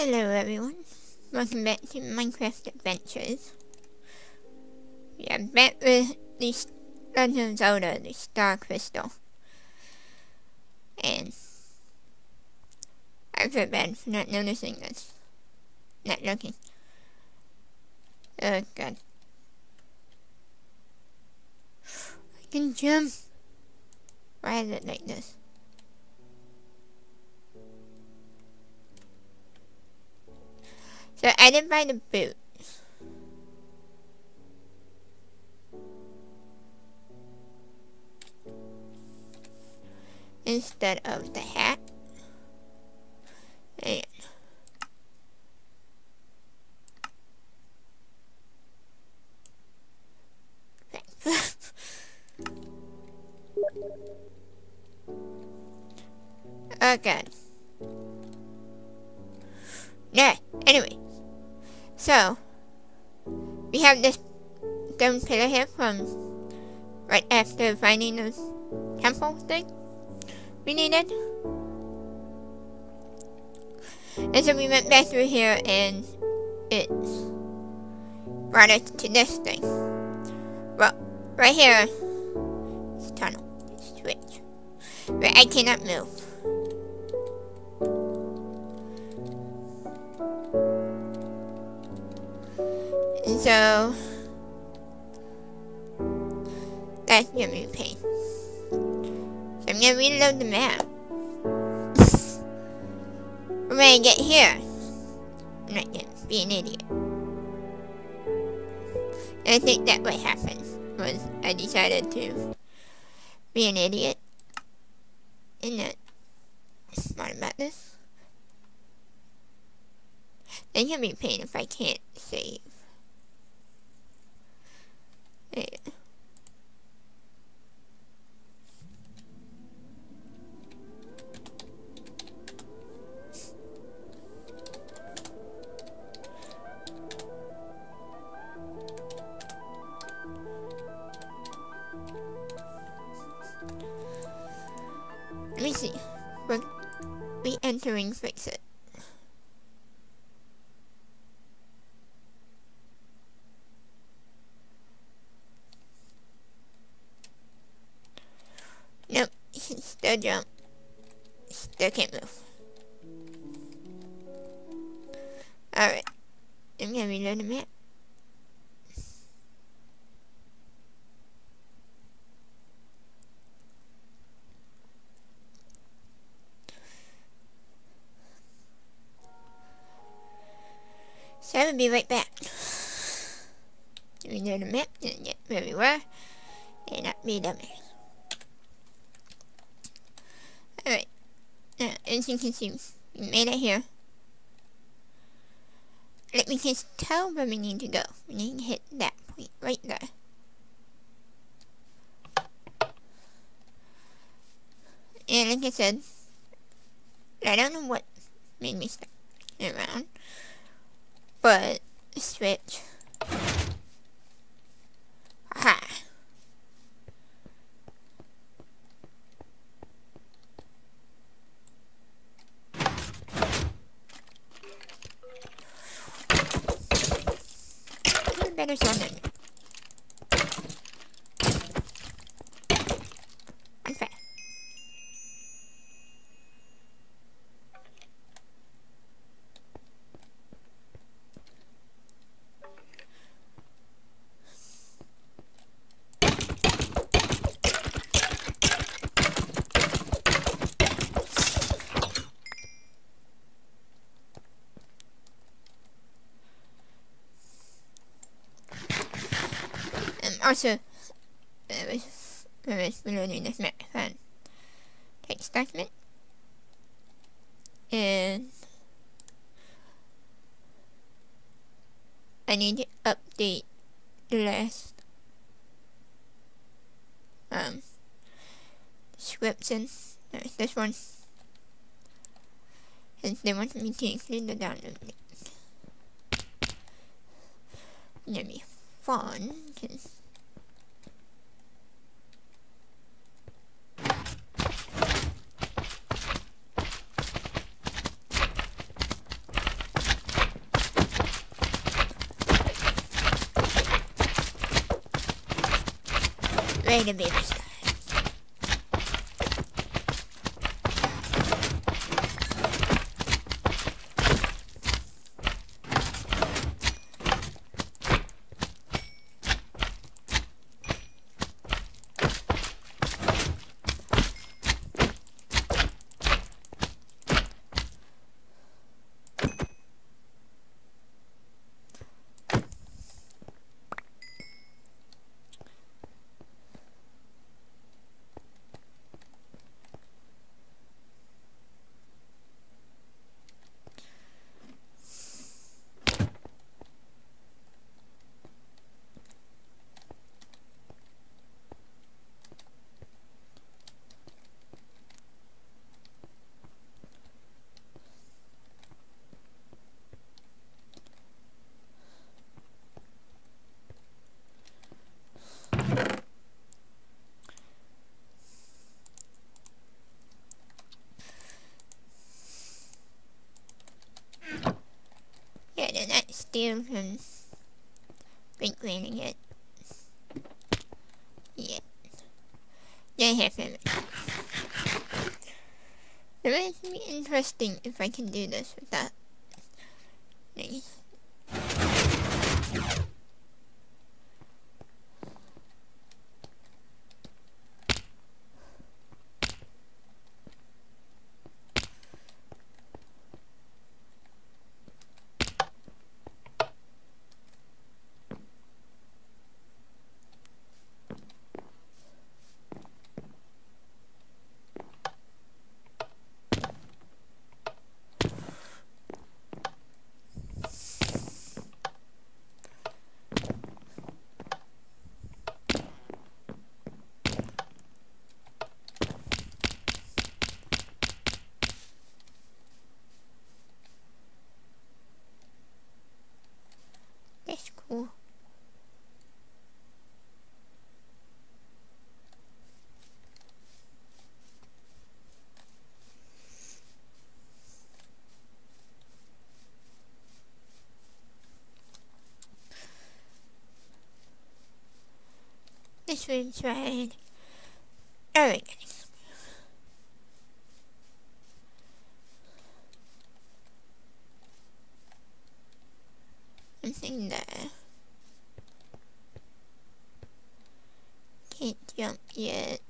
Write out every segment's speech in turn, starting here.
Hello everyone, welcome back to Minecraft Adventures. Are back with the Legend of Zelda, the Star Crystal. And I feel bad for not noticing this. Not looking. Oh god. I can jump. Why is it like this? So I didn't buy the boot. Instead of the hat. And oh So, we have this stone pillar here from right after finding the temple thing we needed. And so we went back through here and it brought us to this thing. Well, right here, a tunnel, switch, but I cannot move. So that's gonna be pain. So I'm gonna reload the map. when I get here, I'm not gonna be an idiot. I think that what happened was I decided to be an idiot and not it smart about this. It's gonna be pain if I can't save. Yeah. Jump. Still can't move. Alright. I'm gonna reload the map. So I will be right back. Reload the map and get where we were. And not be dummy. Alright. Now, as you can see, we made it here. Let me just tell where we need to go. We need to hit that point right there. And like I said, I don't know what made me start around, but switch. Also, I was, I was reloading this map text document. And I need to update the last um description. No, this one. Since they want me to include the download link. Gonna be fun, egne begynnelser. That steal from it. Yeah. Yeah, here it. Might be interesting if I can do this with that. Nice. That's cool. One's right. Alright. Something there. Can't jump yet.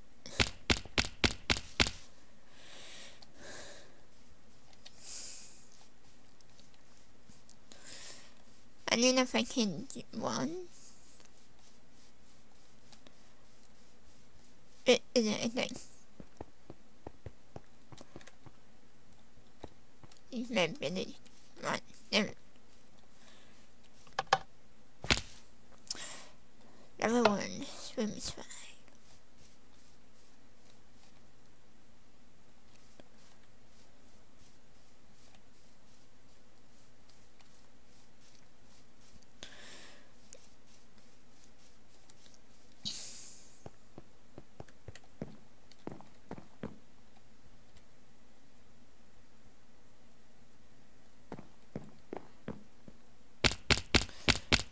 I don't know if I can do one. It isn't a thing. It's my ability. Right, there. Level one, swim is fine.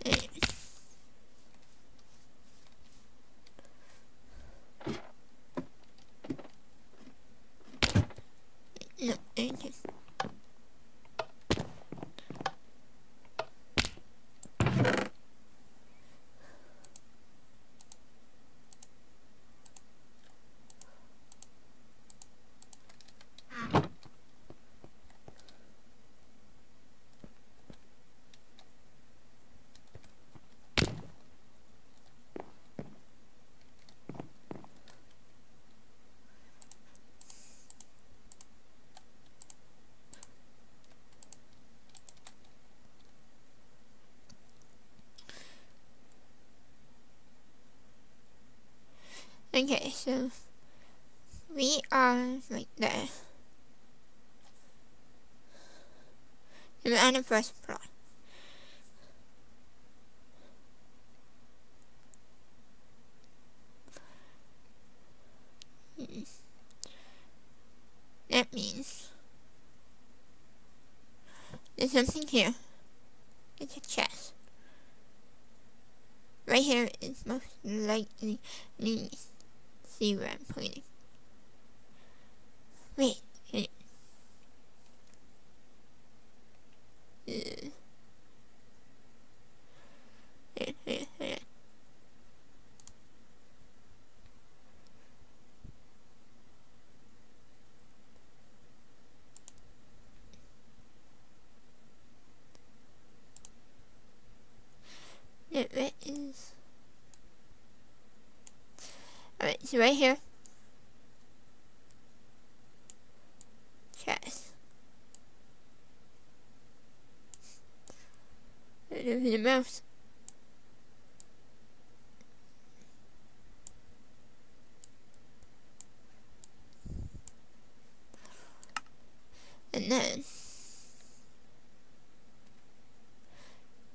Eh, No, okay. Okay, so we are right there. And we're the first floor. Hmm. That means there's something here. It's a chest. Right right here is most likely me. See where I'm pointing. Wait, wait. Uh. it is. Alright, so right here. Chest. There's. And then,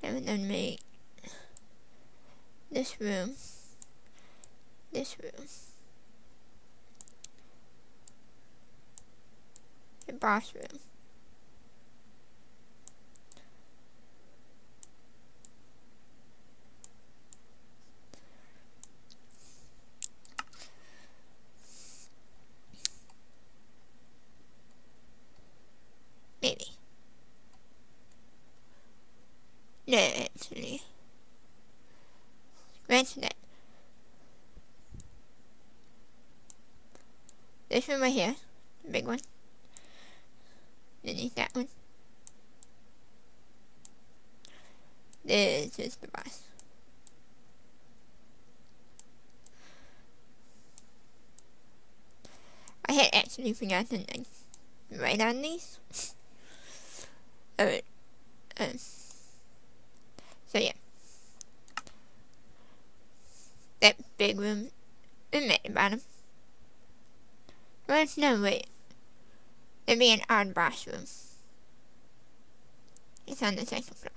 we then make this room, this room, the bathroom. No, actually. Mention it. This one right here, big one. Then that one. This is the boss. I had actually forgotten to write on these. Alright. Um, so yeah. That big room in the bottom. Well, no, wait. There'd be an odd bathroom. It's on the second floor.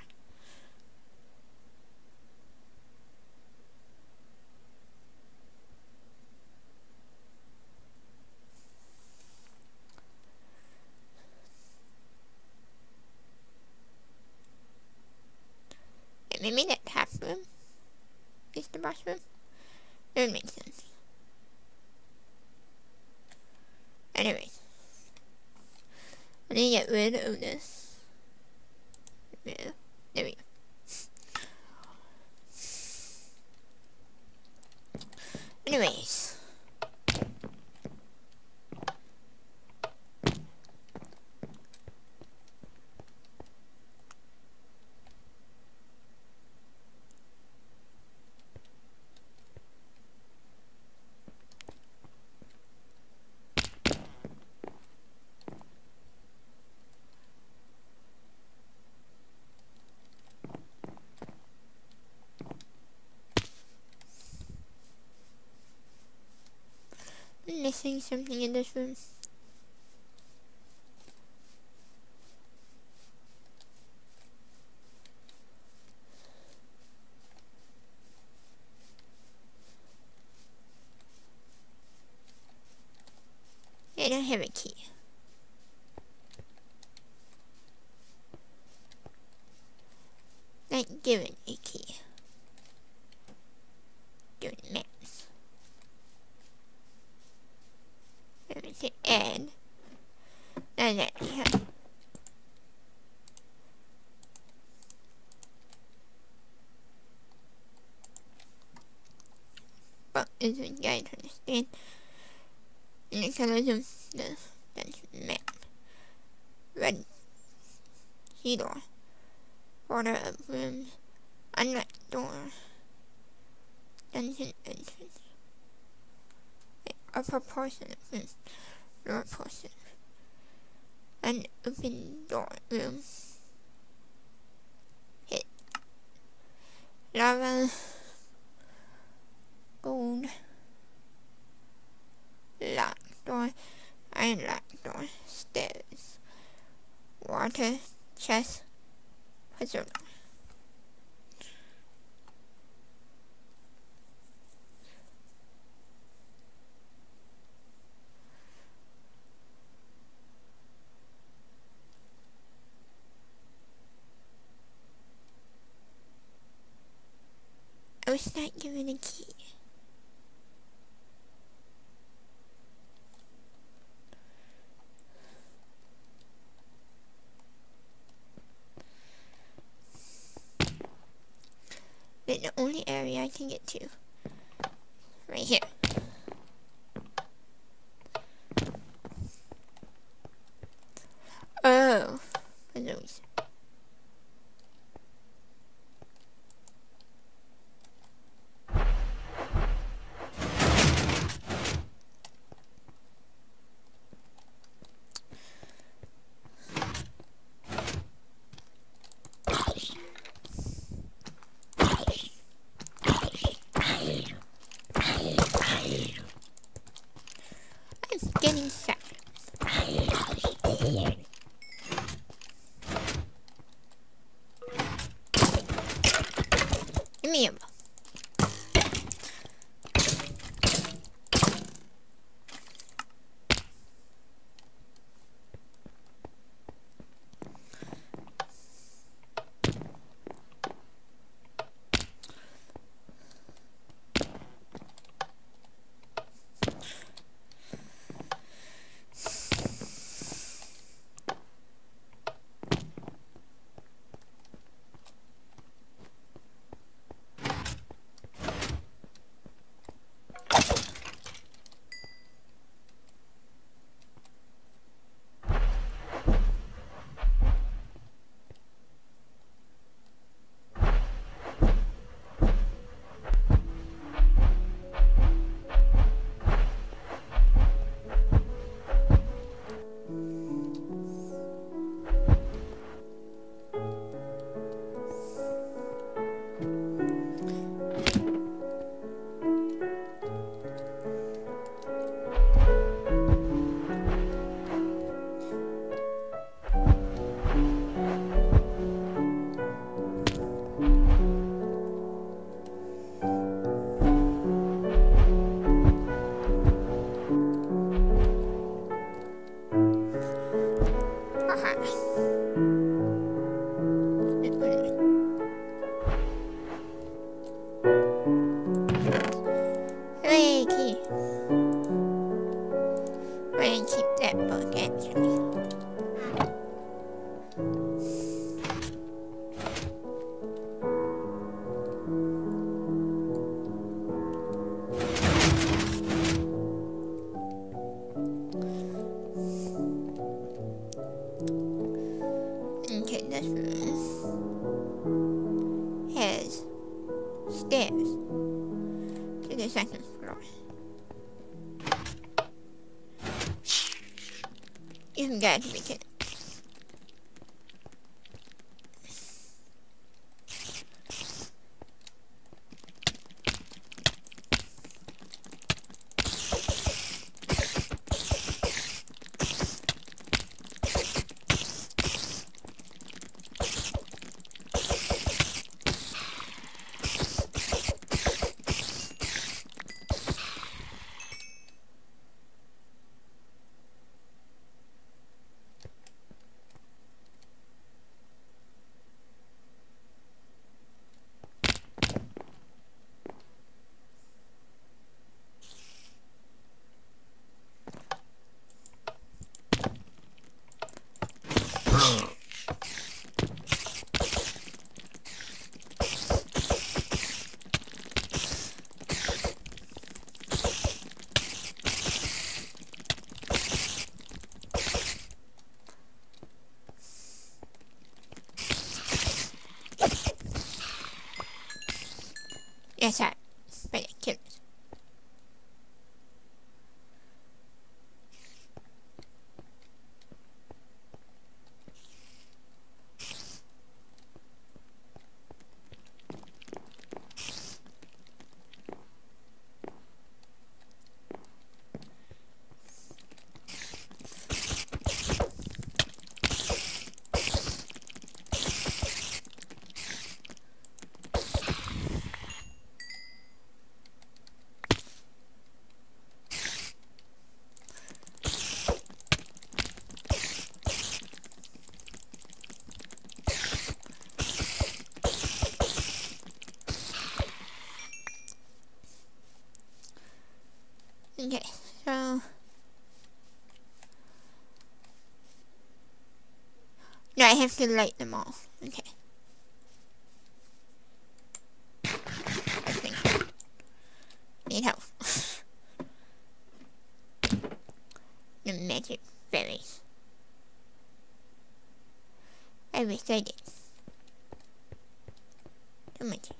maybe that tap room is the bathroom. It makes sense. Anyways. I need to get rid of this. There we go. Anyways. Something in this room. I don't have a key. Not given a key. Given map. to add and then here. But it's a guide to understand the dungeon map. Red key door. Border of rooms. Unlocked door. Dungeon entrance a proportion of room, door portion, an open door room, hit, lava, gold, locked door, iron locked door, stairs, water, chest, puzzle door. was not given a key. But the only area I can get to, right here. So... No, I have to light them all. Okay. I think. Need help. the magic berries. I wish I did. Too much.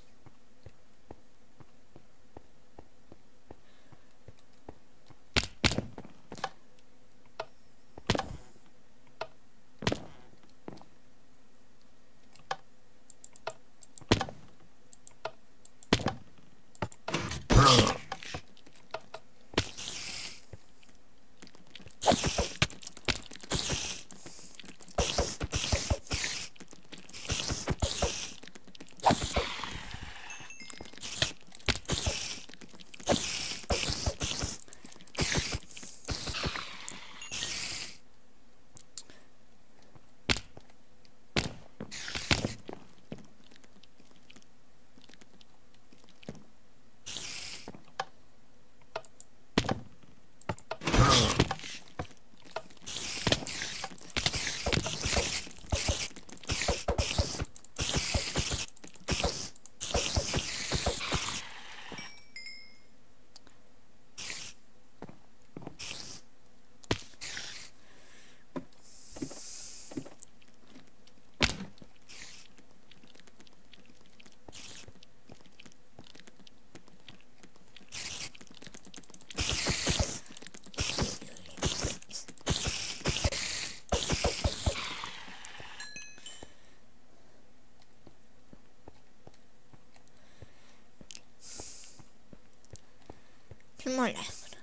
Two more left.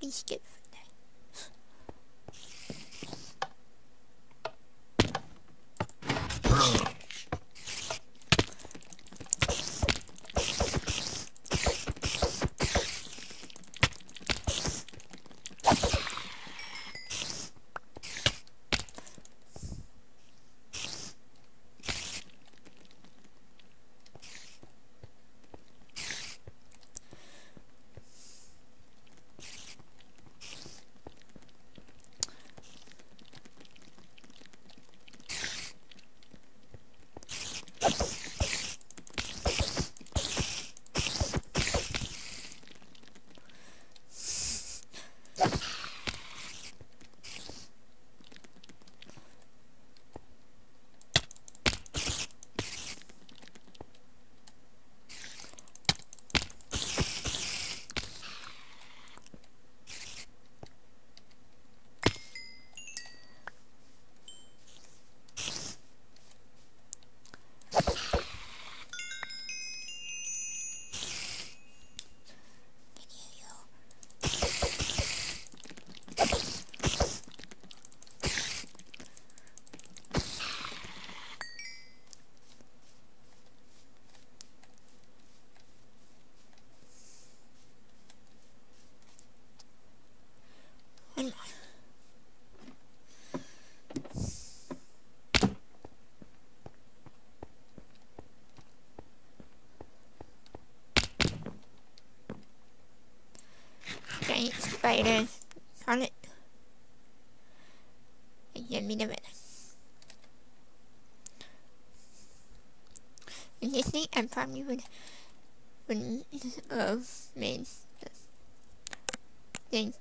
Please skip for that. One more. Giant spiders on it. Give me the minute. In this thing, I probably would would have made the thing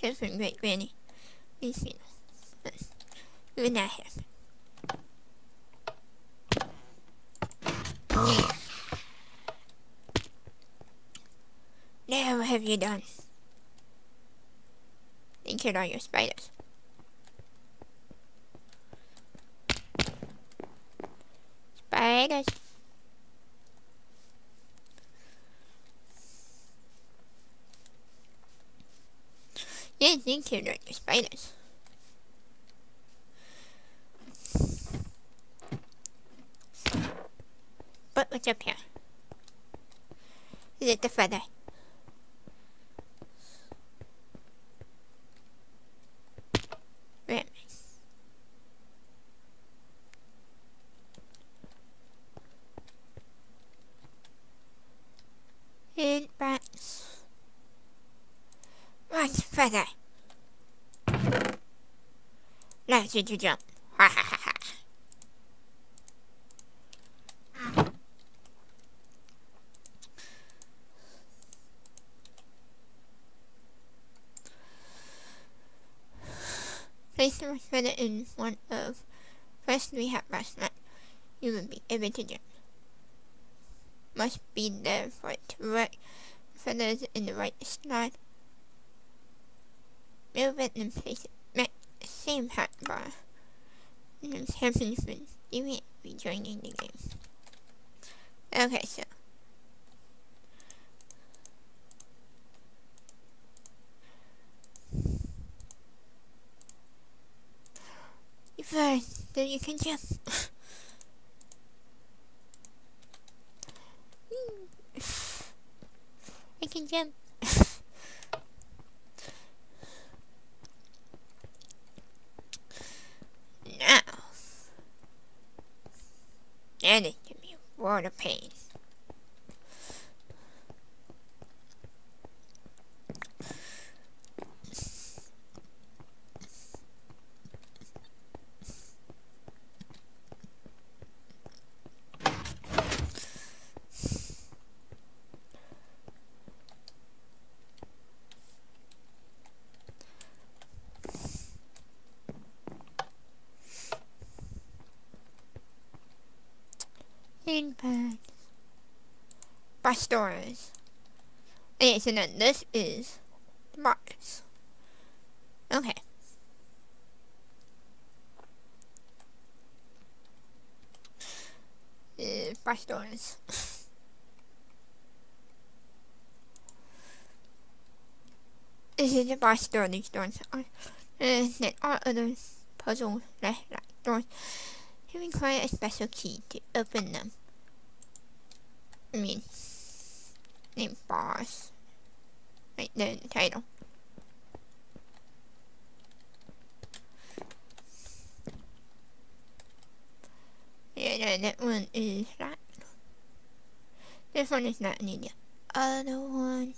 just from great granny. Please this. Even that happened. Now what have you done? They killed all your spiders. Spiders. Yeah, they killed all your spiders. What's up here? Is it the feather? Where am I? And bats. One feather. You jump. Ha ha ha ha. Place the feather in one of first we have restaurant. You will be able to jump. Must be there for it to work. Feathers in the right slot. Move it and place it then happens when you will be joining the game. Okay, so. First, then you can jump. I can jump. now. And it can be water pain. Impact. Boss doors. Okay, so then this is the box. Okay. Uh, boss doors. this is the boss door these doors are. Uh, there are other puzzles like, like doors. You require a special key to open them. I mean, name boss. Right the title. Yeah, that, that one is that. This one is not needed. Other one.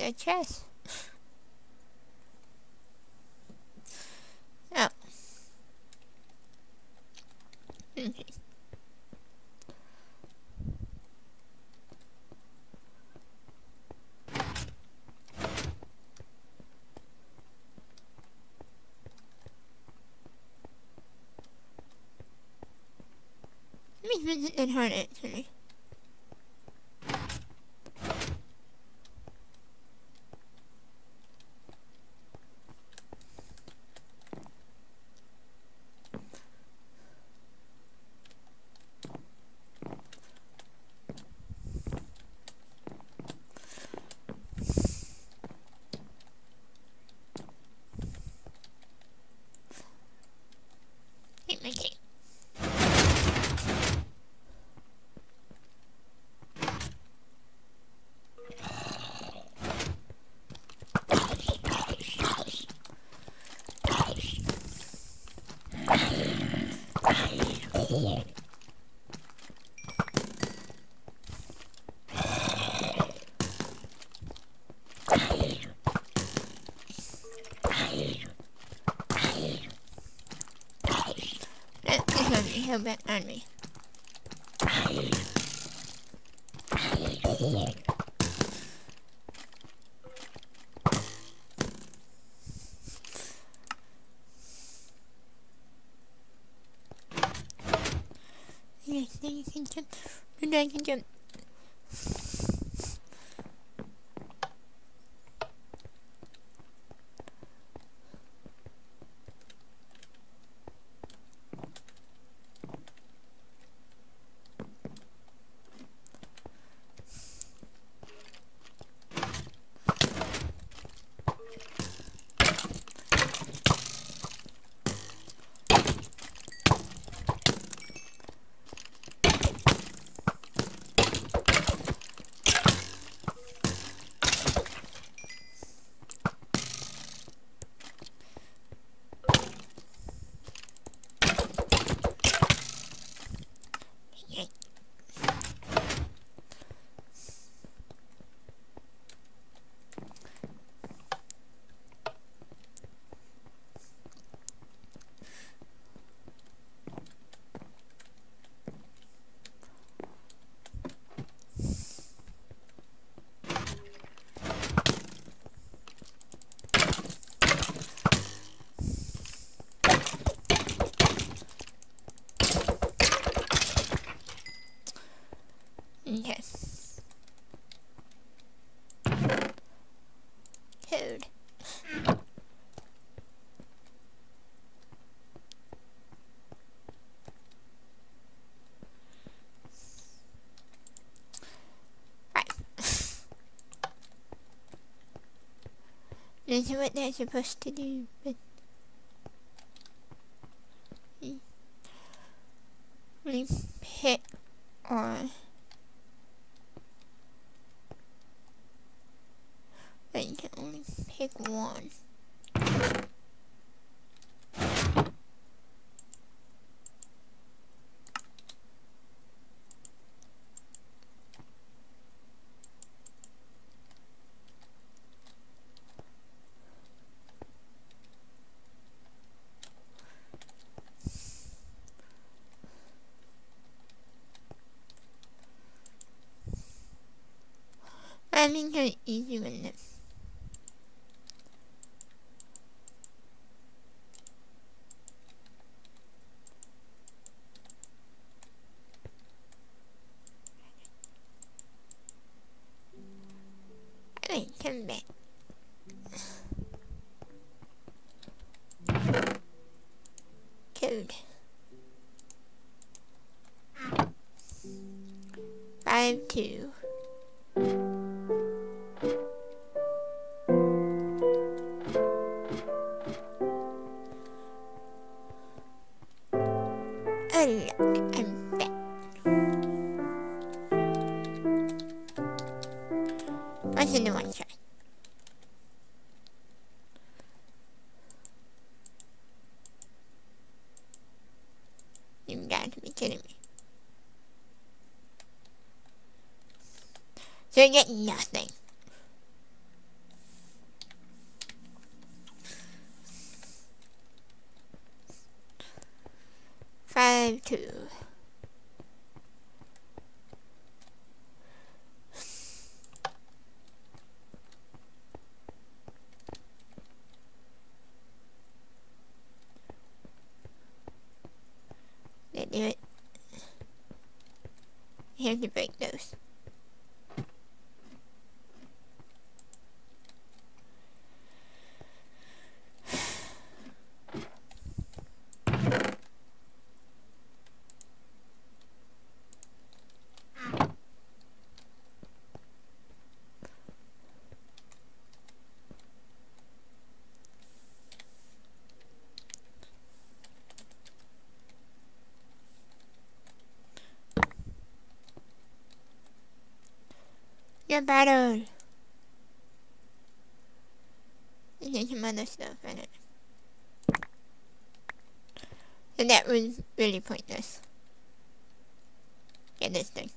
their chest. oh. Let me visit the hurt. her back on me. Yes, you can jump. You can jump. That's what they're supposed to do, but You gotta be kidding me. So you get nothing. Five, two. your battle. And there's some other stuff in it. So that was really pointless. Get this thing.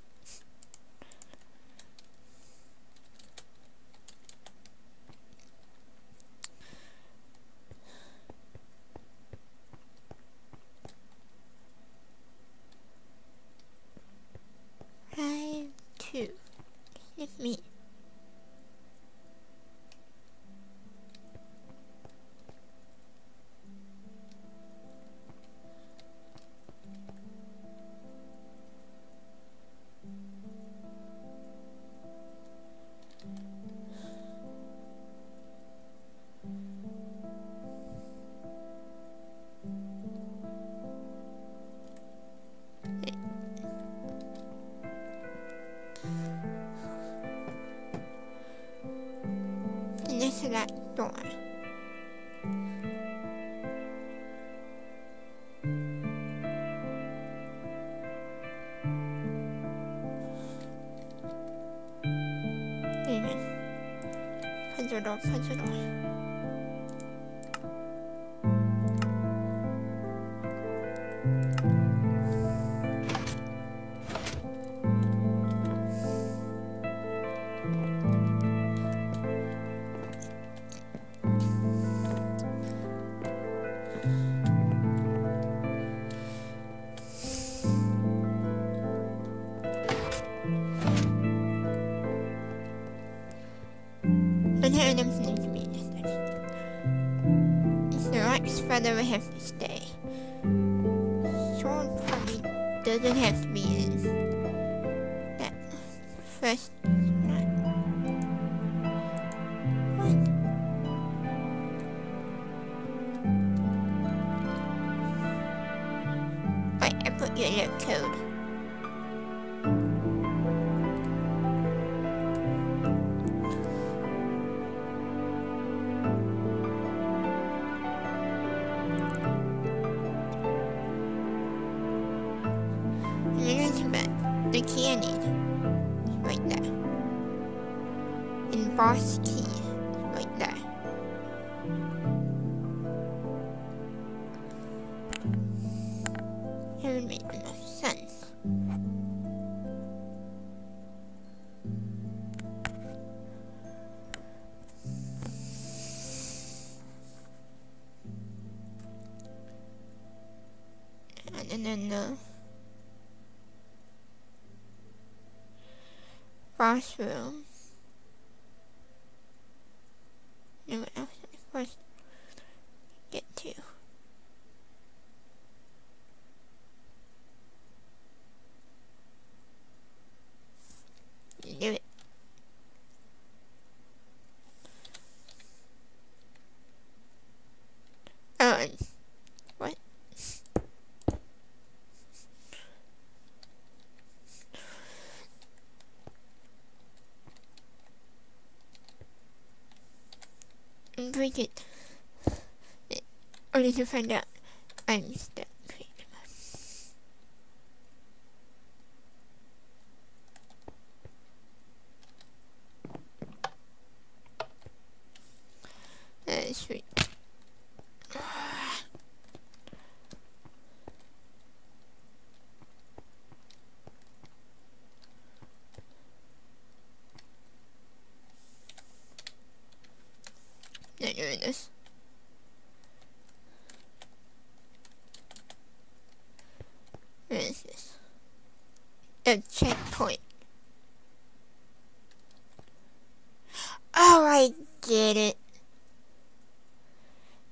Never have to stay. Sean probably doesn't have to be 学 like it. Only to find out I'm stuck.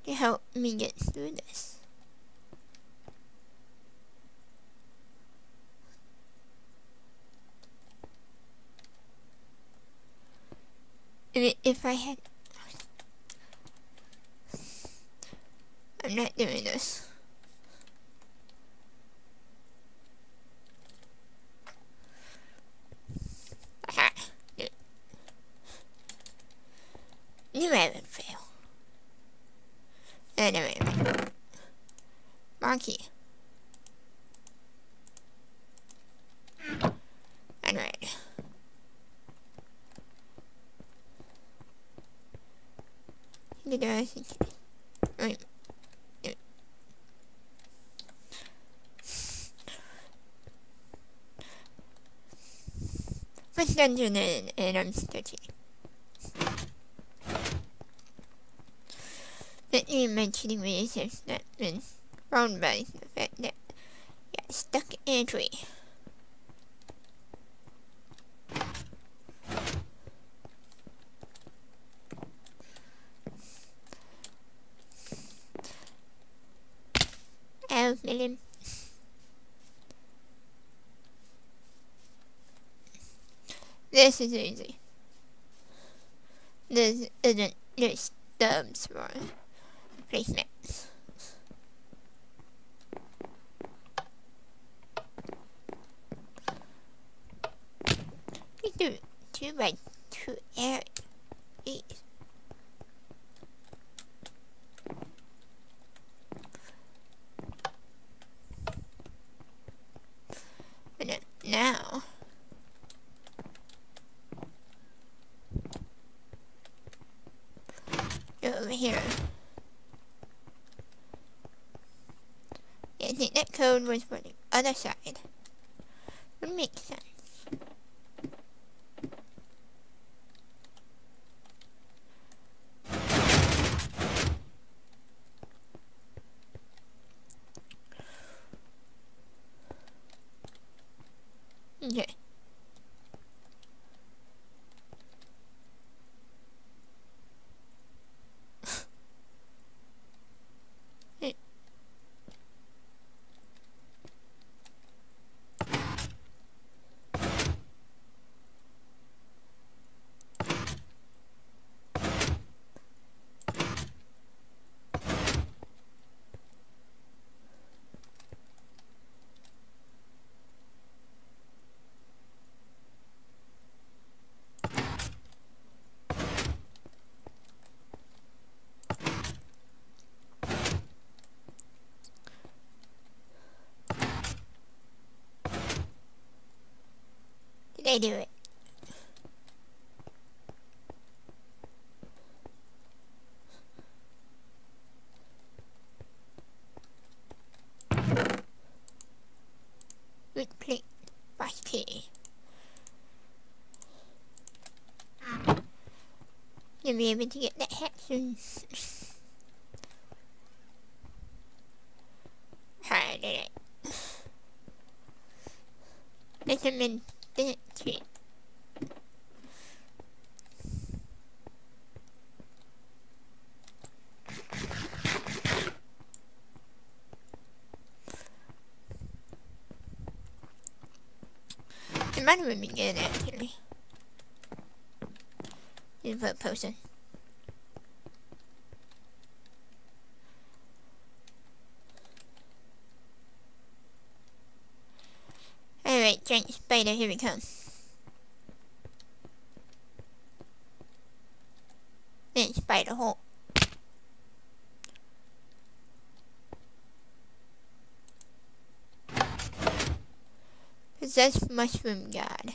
To help me get through this. Mean, if I had... I'm not doing this. You haven't failed. Anyway. Monkey. Alright. Did I think Wait. And, and I'm sketchy. But you mentioning research that been wrong by the fact that I got stuck in a tree. Oh, million. This is easy. This isn't just stubs for placements. We do two by two areas. But now over here. I think that code was for the other side. Would make sense. Okay. I do it? Good plate. Fast pay. You'll be able to get that hat soon. I did it. Vitamin D3. It might have been good actually. You put a spider, here we come. Then spider hole. Possessed mushroom god.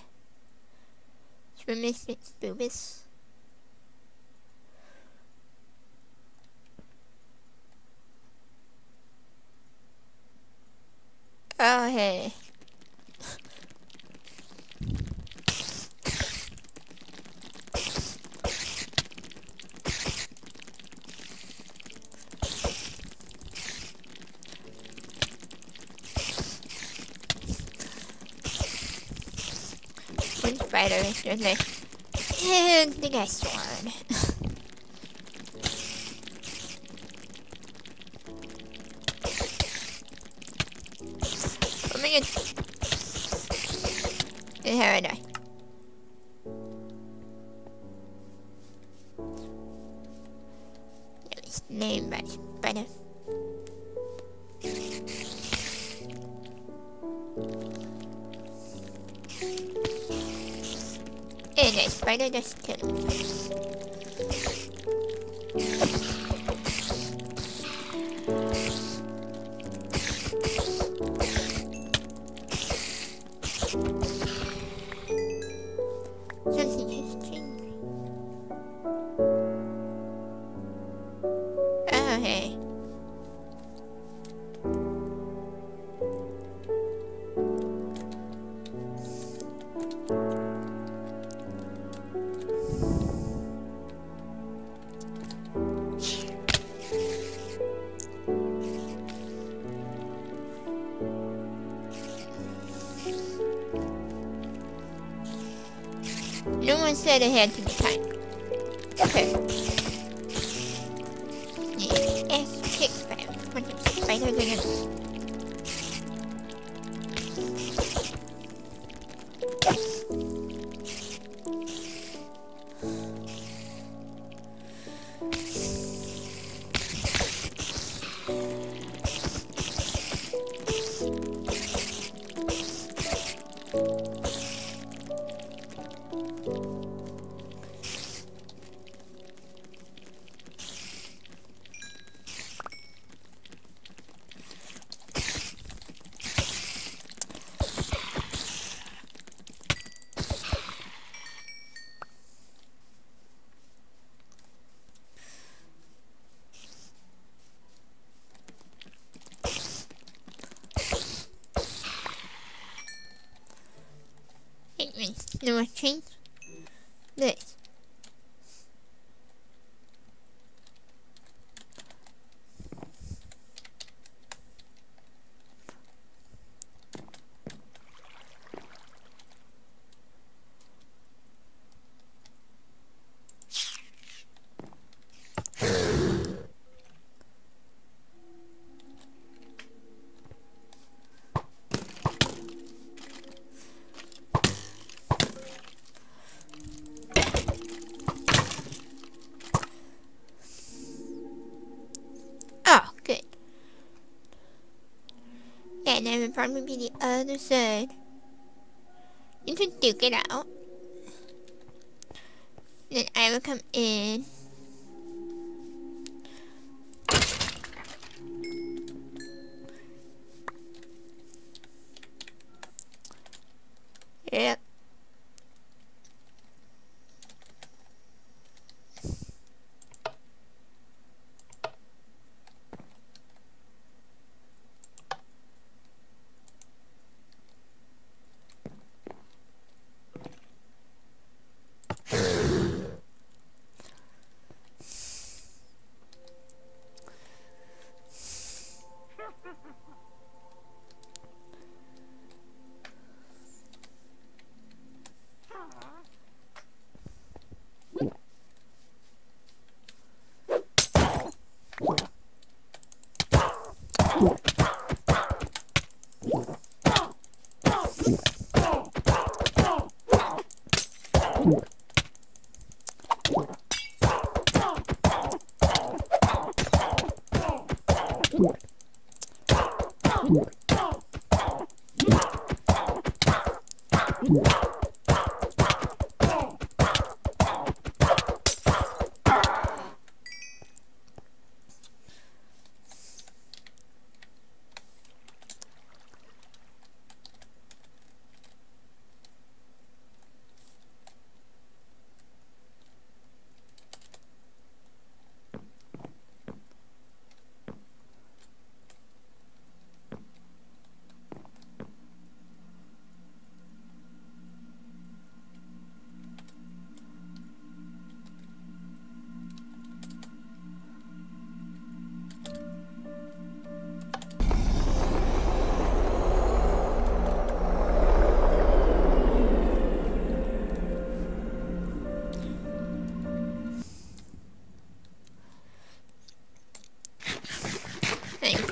Swimmist Boobus. Oh hey. Spider is just like, and And a spider just killed me. No would probably be the other side. You can duke it out. Then I will come in. Yep.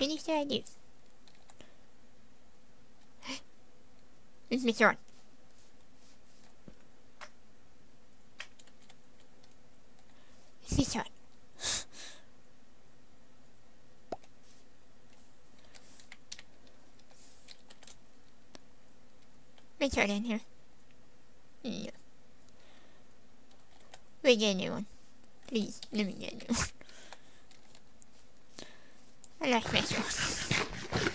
I'm pretty sure I do. It's Mr. One. It's Mr. One. Mr. One in here. No. We get a new one. Please, let me get a new one. I like Mr. One.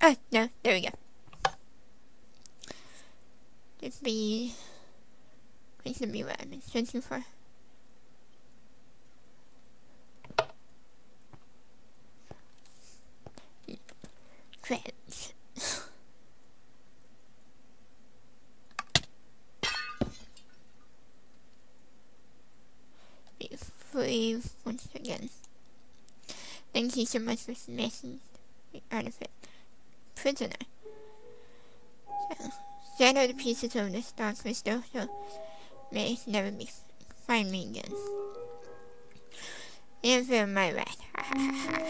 Oh, no, there we go. Just be... What's the for? Friends. be free once again. Thank you so much for smashing the artifact prisoner. So, shadow the pieces of the star crystal so may never be find me again. And feel my ha.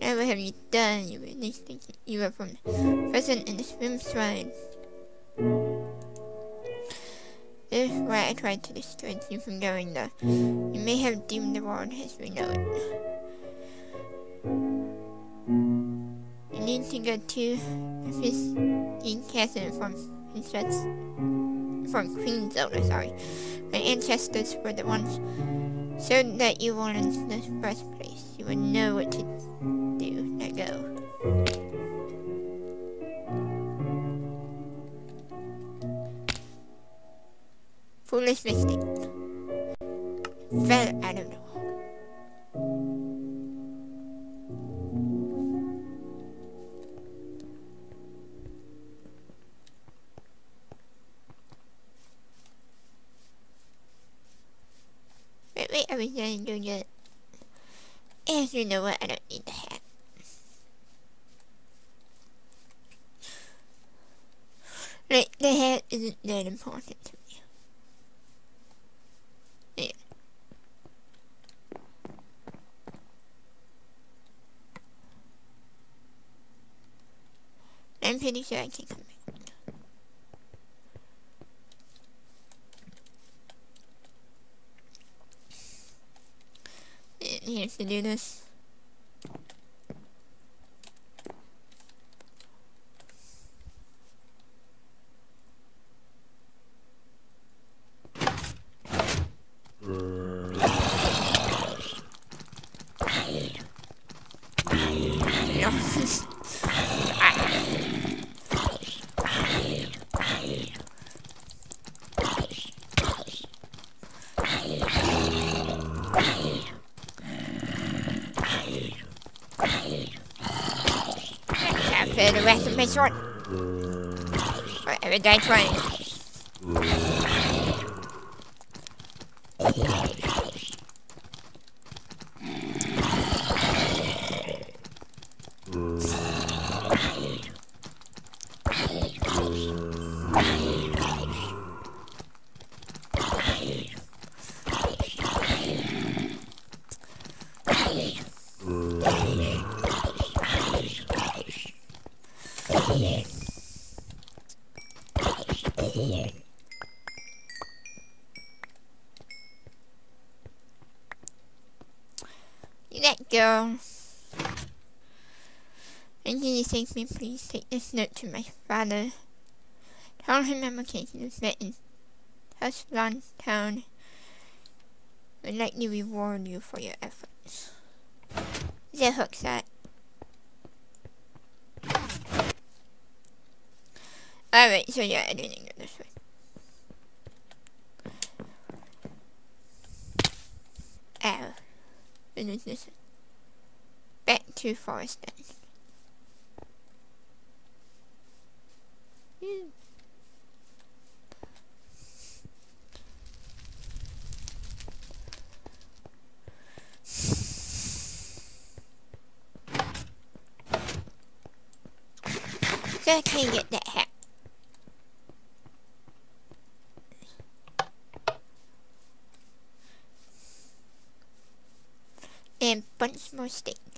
Never have you done, you you were from the present in the swim shrine. This is why I tried to discourage you from going there. You may have deemed the world as we know it. To go to the Fisking Castle from Princess from Queen Zelda, sorry. My ancestors were the ones so that you were in the first place. You would know what to do. Now go. Foolish mistake. Sure I can come back. And here's to do this. No. Time for the rest of my sword. Whatever die trying. Girl. And can you thank me, please take this note to my father. Tell him I'm okay. He was met in town. Would likely reward you for your efforts. The hook's that. Alright, so yeah, I Too forests then. Yeah. So I can get that hat. And bunch more steak.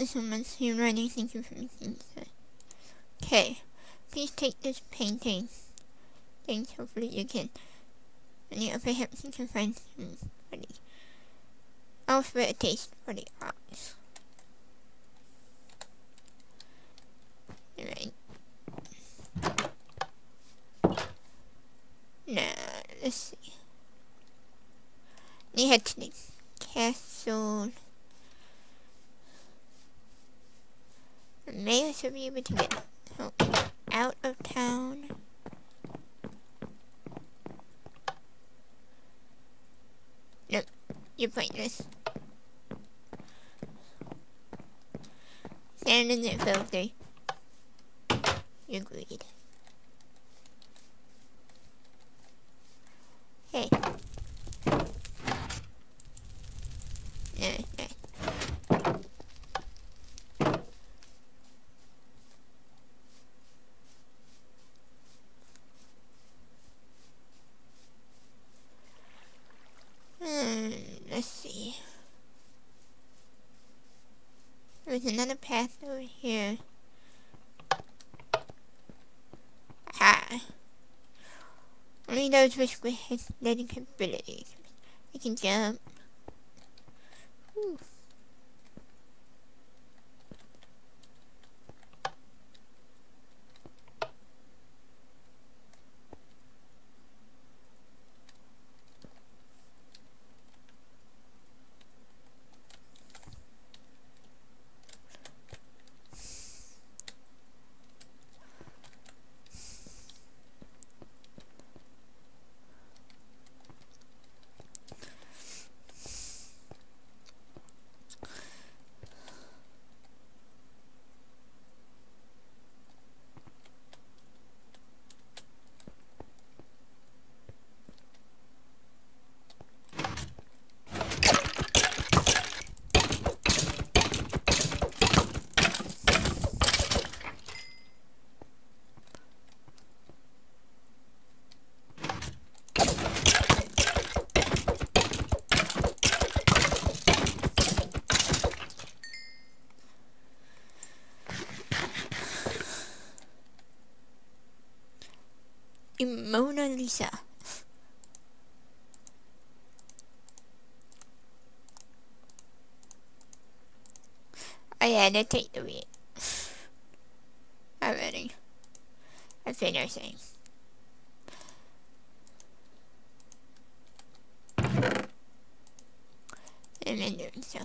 Is someone's handwriting. Thank you for making that. Okay. Please take this painting. Thanks. Hopefully you can. And yeah, perhaps you can find somebody else with a taste for the arts. Alright. Now, let's see. We head to the castle. May also be able to get out of town. Nope, you're pointless. Stand in there, filthy. You agreed. Hey. No, no. Hmm, let's see. There's another path over here. Ah. Only those with athletic abilities. I can jump. Ooh. Lisa. I had to take the wheat. Already. I finished. And then doing so.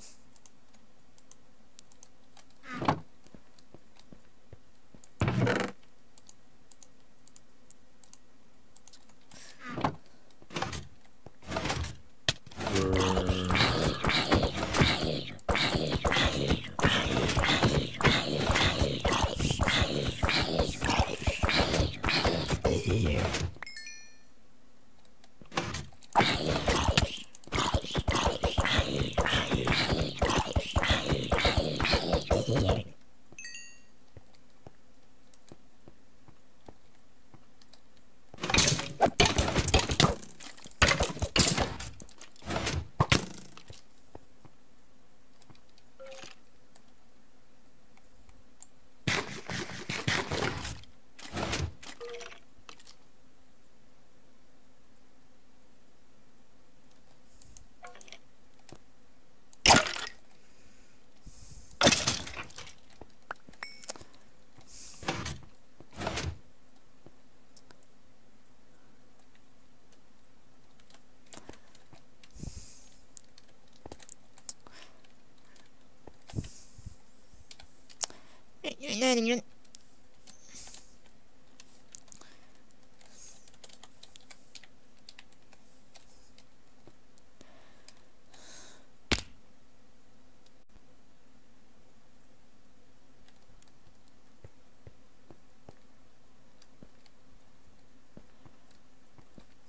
And then again.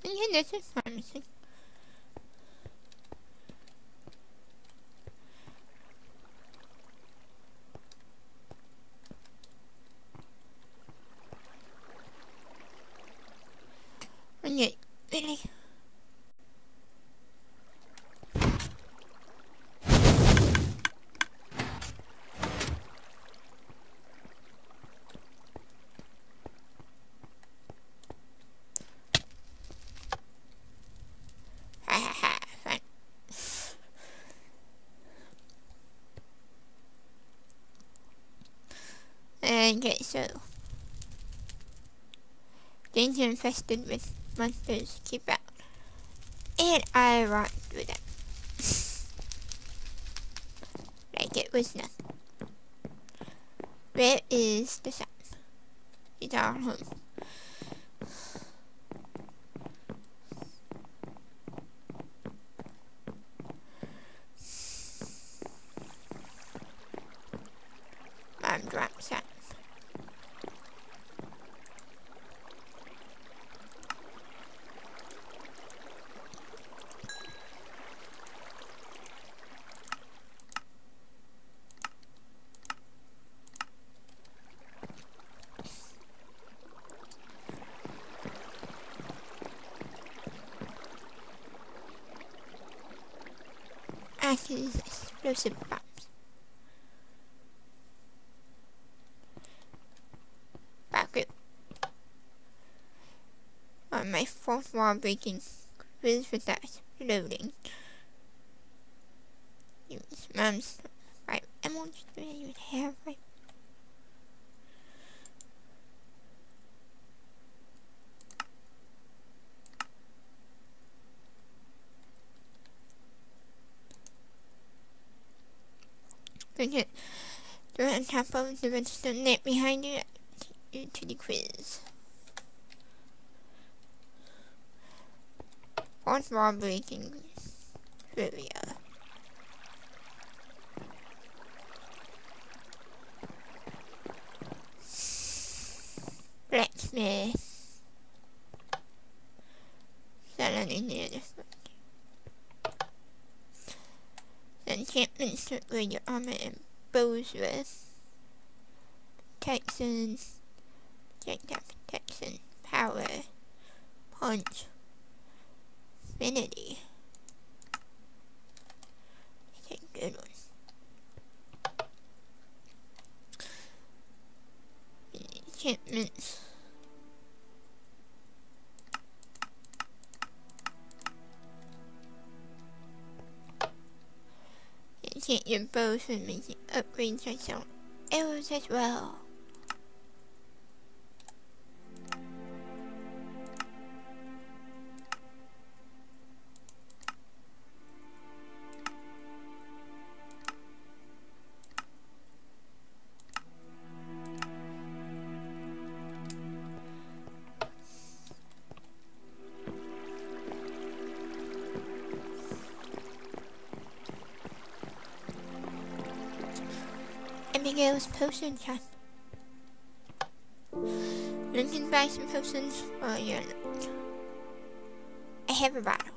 And this is promising. Okay, really? Ha ha ha, fine. Okay, so danger infested with monsters keep out. And I run through them. like it was nothing. Where is the sun? It's our home. Mom drops out. Actually, explosive bombs. Back up. On my fourth wall breaking quiz without exploding. Use five emeralds do I even have right? Bring it through on top of the redstone net behind you to the quiz. Fourth wall breaking trivia. Blacksmith. Selling near the The enchantments to upgrade your armor and bows with. Protection. Projectile protection. Power. Punch. Affinity. That's good one. Enchantments. Enchant your bows and make upgrades yourself. Arrows as well. Abigail's potion shop. You can buy some potions while you're. I have a bottle.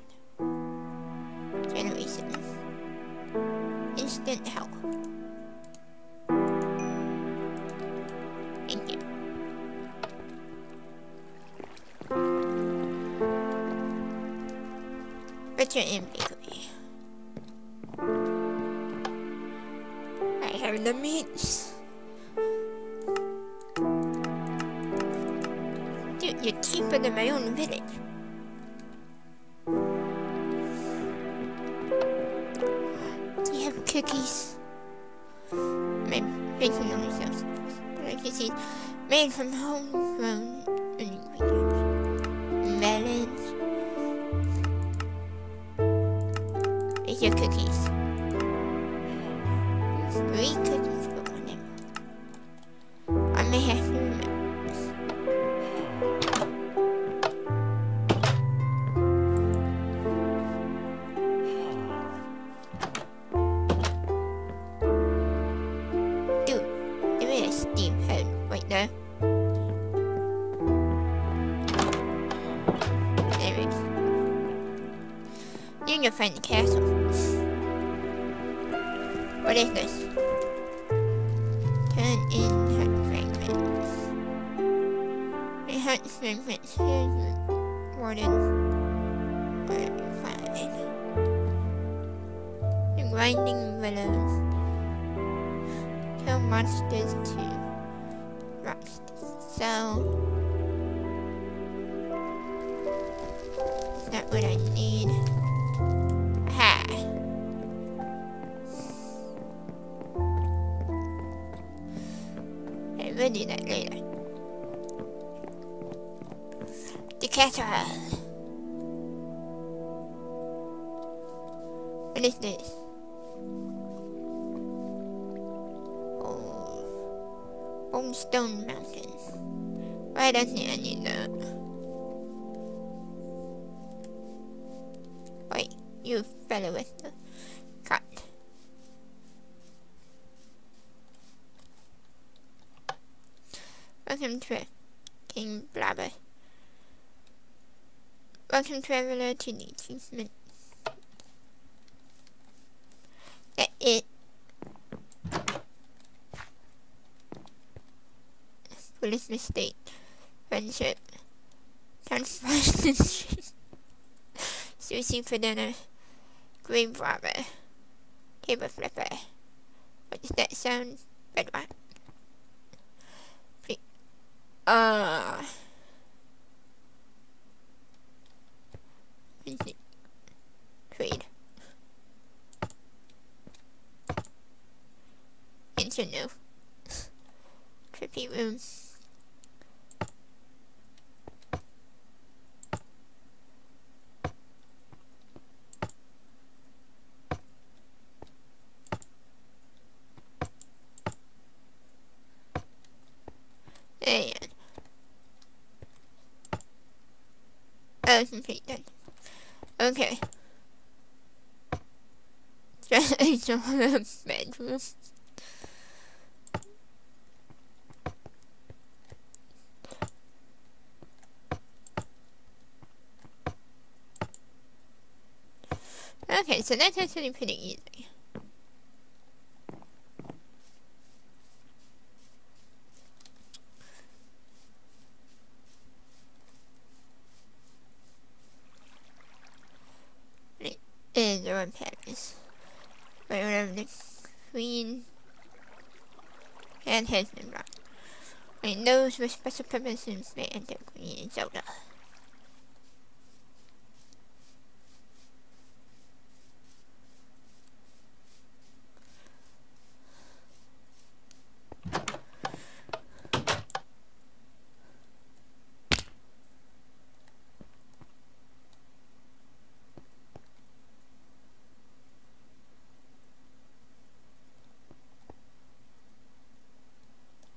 Oh, Bone Stone Mountain. Why doesn't I need that? Wait, you fellow with the cut. Welcome to King Blabber. Welcome traveler to the achievement. That it. Police mistake. Friendship. Transformation. Sushi for dinner. Green robber. Table flipper. What does that sound? Red one. Uh. Trade. Answer no. Trippy room. And Okay. Bedroom. Okay, so that's actually pretty easy. is the one Paris. But whatever the Queen and has been brought. And those with special purposes may enter Queen Zelda.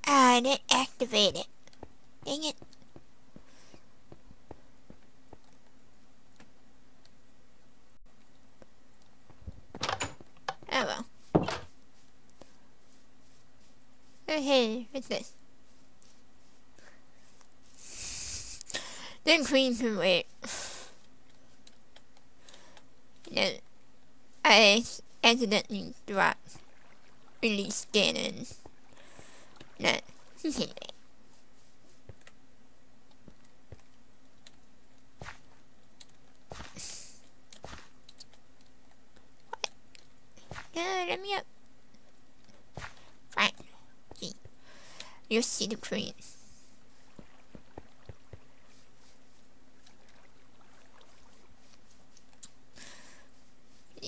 I didn't activate it. Dang it. Oh well. Oh hey, what's this? Then Queen can wait. No, I accidentally dropped release cannon. No. me up. Fine. See. You see the queen.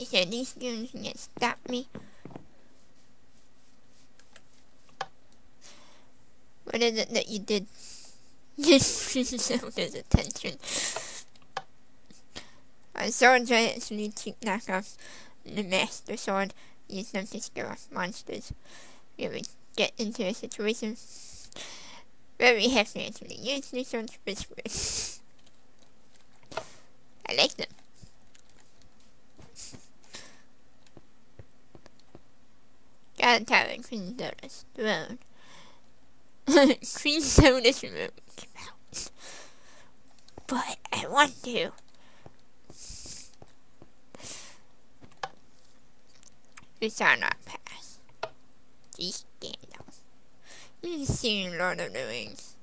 So these goons can't stop me. What is it that you did? There's attention. I saw a sword I actually took knock off the master sword. Use them to scare off monsters. Really get into a situation. Very hefty actually. Use these swords for I like them. God, Tower Queen Zelda's throne. Queen Soda's remote But I want to. This are not pass. The scandal. You've seen Lord of the Rings.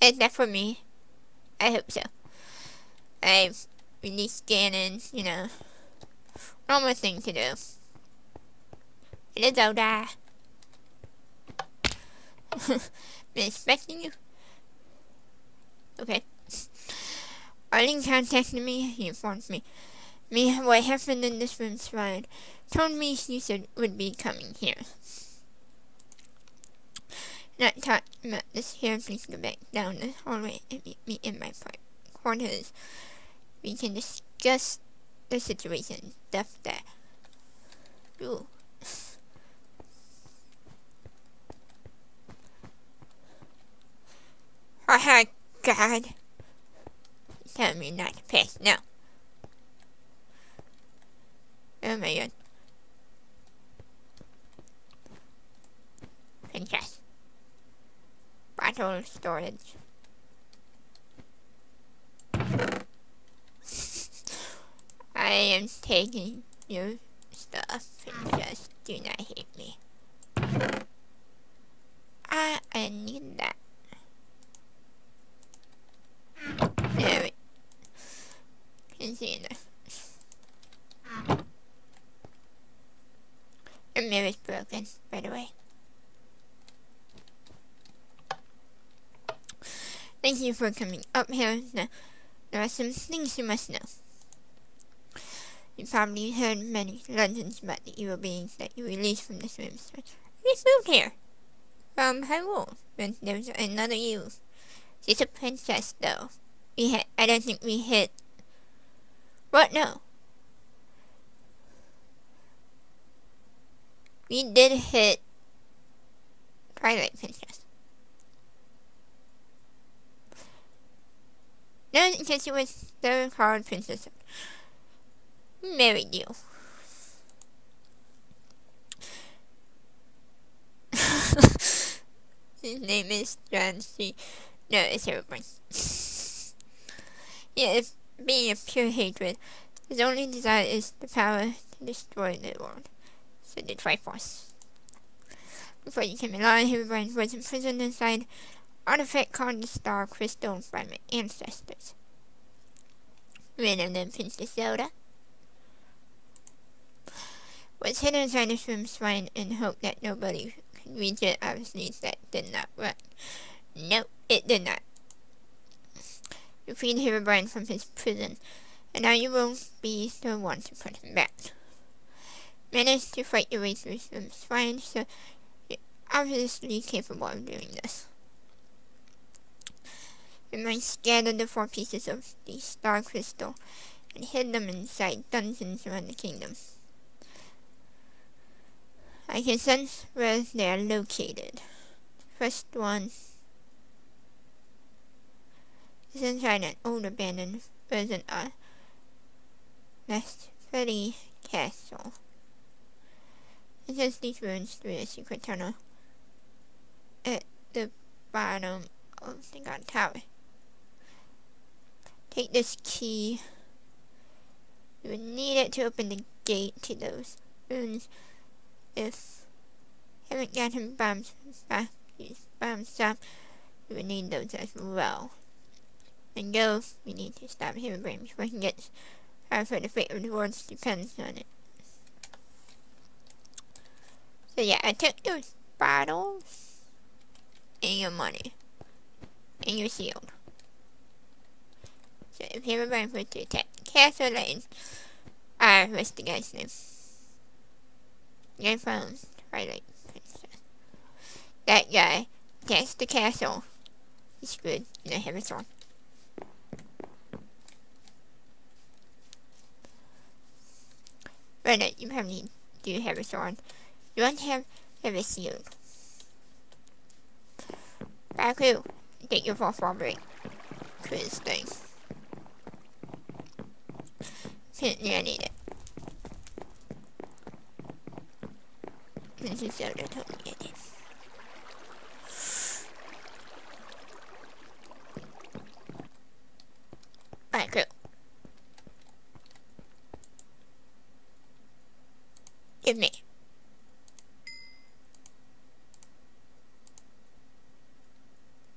Is that for me? I hope so. I've really scanning, you know, normal thing to do. Hello, Zelda. Been expecting you. Okay. Arlene contacted me. He informed me. Me what happened in this room's fine. Told me you said would be coming here. Not talk about this here. Please go back down the hallway and meet me in my quarters. We can discuss the situation. Stuff that. Ooh. Oh, God. Tell me not to pass. No. Oh my god. Pinterest. Bottle storage. I am taking your stuff just do not hate me. I, I need that. There we can see there. The mirror's broken, by the way. Thank you for coming up here. Now, there are some things you must know. You probably heard many legends about the evil beings that you released from this room. So we moved here from Hyrule when there was another you. She's a princess, though. We hit. I don't think we hit. What? No. We did hit Twilight Princess. No, because it was the called Princess. Married you. His name is John C. No, it's everyone. Yes, being a pure hatred, his only desire is the power to destroy the world, said the Triforce. Before you came along, Herobrine was imprisoned inside artifact called the Star Crystal by my ancestors. Of them Princess Zelda was hidden inside the swim swine in hope that nobody could reach it. Obviously, that did not work. No, it did not. You freed Herobrine from his prison, and now you will be the one to put him back. Managed to fight your way through some swine, so you're obviously capable of doing this. You might scatter the four pieces of the star crystal and hid them inside dungeons around the kingdom. I can sense where they are located. First one is inside an old abandoned version of Nestferi Castle. It has these ruins through a secret tunnel at the bottom of the god tower. Take this key. You would need it to open the gate to those rooms if haven't gotten bombs uh, back bombs up, you would need those as well. And go, we need to stop Herobrine before he gets powerful. The fate of the world depends on it. So yeah, I took those bottles and your money and your shield. So if Herobrine were to attack Castle Lane, what's the guy's name? Guy from Twilight Princess. That guy attacks the castle. He's good, and I have a sword. But you probably do you have a sword. You to have, have a shield. Baku, get your fourth break. Quiz thing. Yeah, I need it. This is so totally it is. Alright, cool. Give me.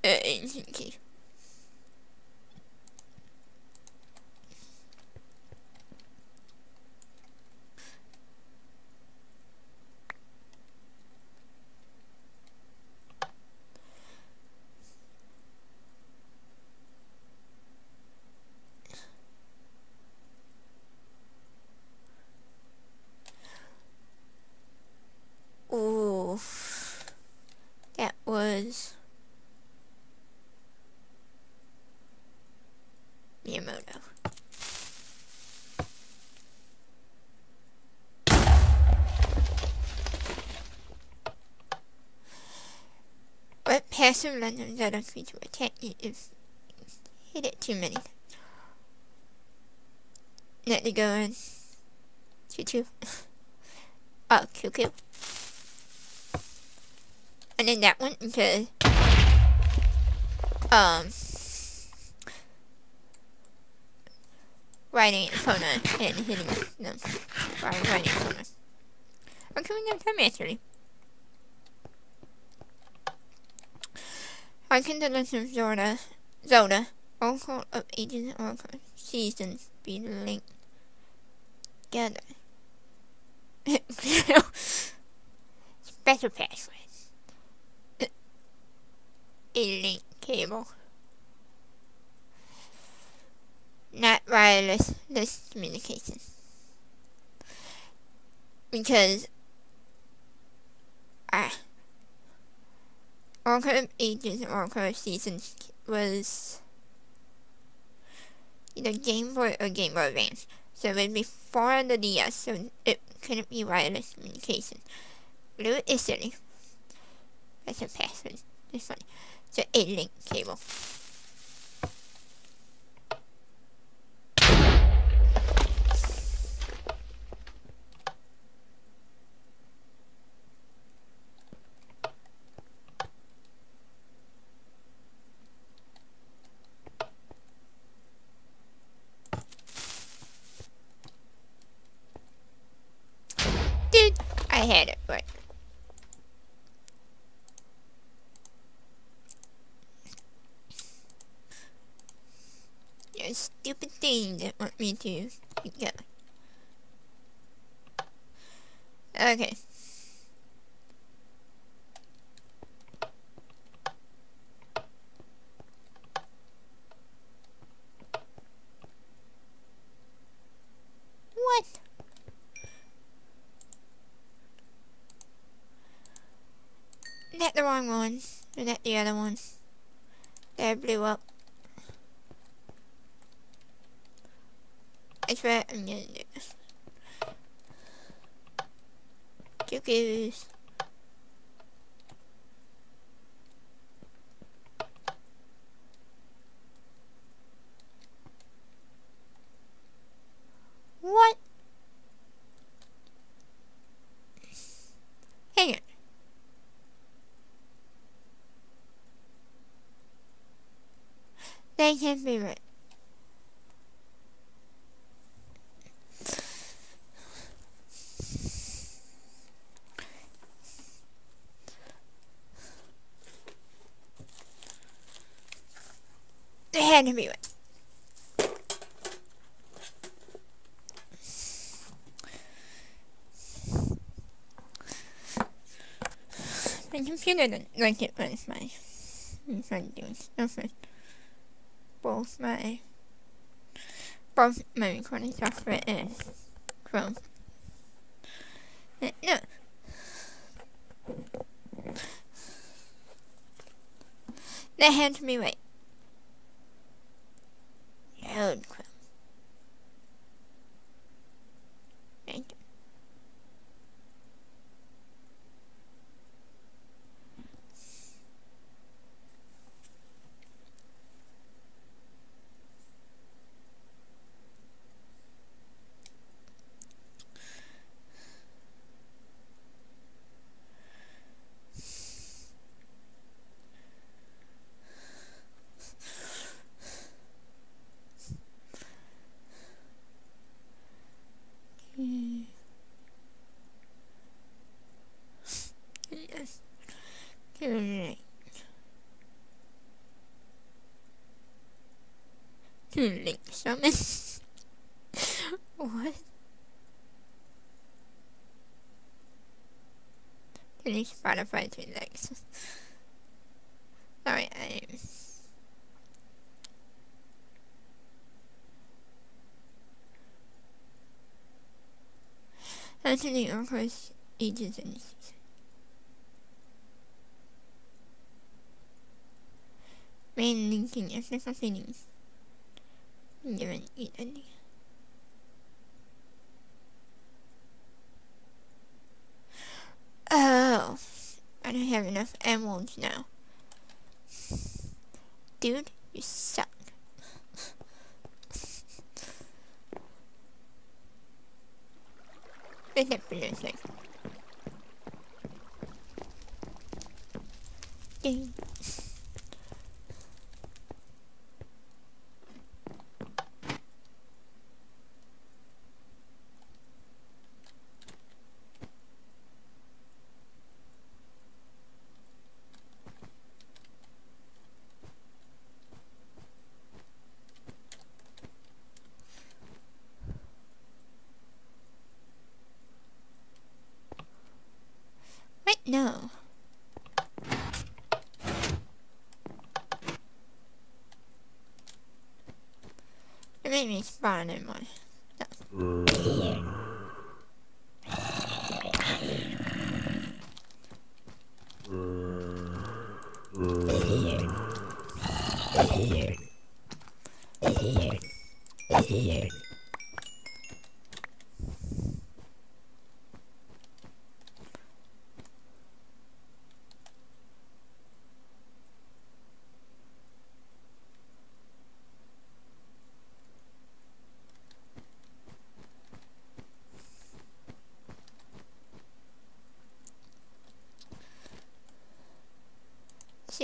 Uh, okay. Passive random that a creature attack you if hit it too many. Let it go in. Choo choo. oh, kill kill. And then that one because um riding opponent and hitting them. Riding, opponent. I'm coming up time actually. I can Legend of Zelda, Zelda, Oracle of Ages Oracle Seasons be linked together. Special password. A link cable. Not wireless this communication. Because ah Oracle of Ages and Oracle of Seasons was either Game Boy or Game Boy Advance. So it was before the DS, so it couldn't be wireless communication. Blue is silly. That's a password. This funny. So a link cable. I had it, but... You stupid thing that want me to Yeah. Okay. What? that the wrong one? Or that the other one? That blew up. I swear I'm gonna do this. Cuckoos. What? Hang it. They can't be right. They be right. My computer doesn't like it when my friend doing stuff both my both my recording software and Chrome. No. That had to be right. Load Chrome. Link. Link summon. what? Any Spotify two legs. Sorry, I Anthony, of course, the season. main linking ethnic feelings. Given it any. Oh, I don't have enough emeralds now. Dude, you suck. There's a blue thing. Ding. Wait, no. It made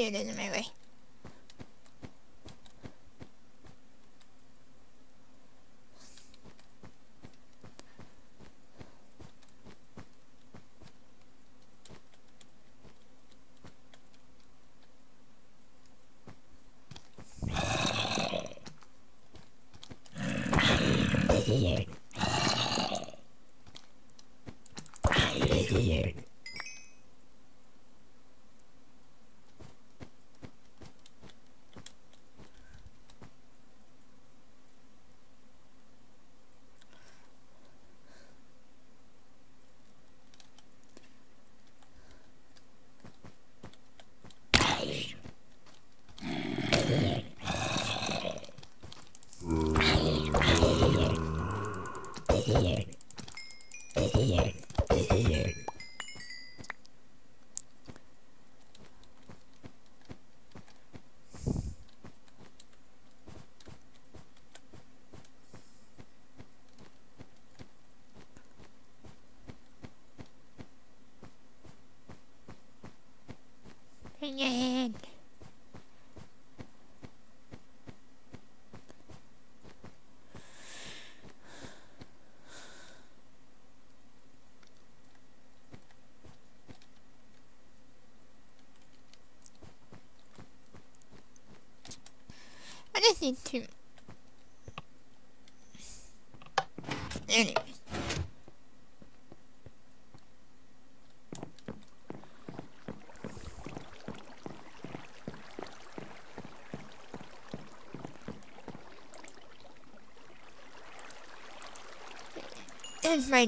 it in my way. I just need to. Anyway. There's my.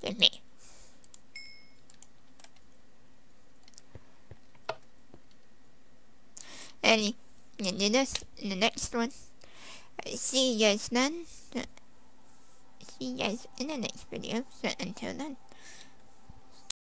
There's me. And you do this in the next one. See you guys then. See you guys in the next video. So until then.